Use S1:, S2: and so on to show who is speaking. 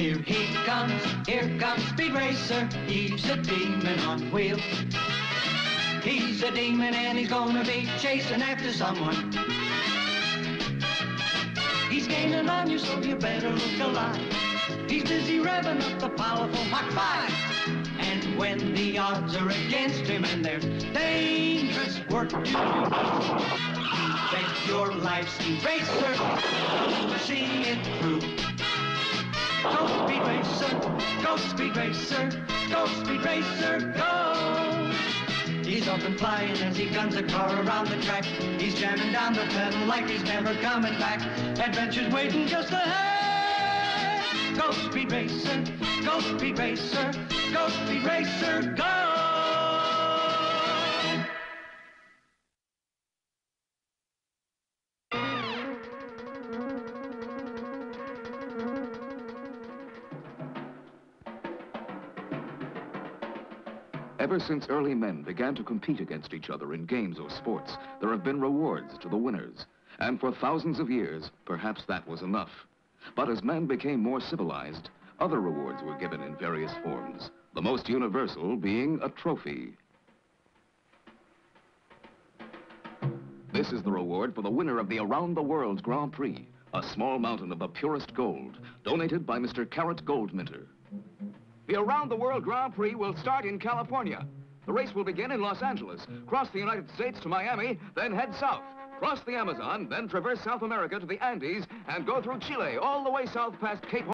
S1: Here he comes, here comes Speed Racer. He's a demon on wheels. He's a demon and he's gonna be chasing after someone. He's gaining on you, so you better look alive. He's busy revving up the powerful Mach 5. And when the odds are against him and there's dangerous work to do, bet your life's eraser see it through. Go Speed Racer, go Speed Racer, go! He's up and flying as he guns a car around the track. He's jamming down the pedal like he's never coming back. Adventure's waiting just ahead. Go Speed Racer, go Speed Racer, go Speed Racer, go!
S2: Ever since early men began to compete against each other in games or sports, there have been rewards to the winners. And for thousands of years, perhaps that was enough. But as man became more civilized, other rewards were given in various forms, the most universal being a trophy. This is the reward for the winner of the Around the World Grand Prix, a small mountain of the purest gold, donated by Mr. Carrot Goldminter. The Around the World Grand Prix will start in California. The race will begin in Los Angeles, cross the United States to Miami, then head south, cross the Amazon, then traverse South America to the Andes, and go through Chile all the way south past Cape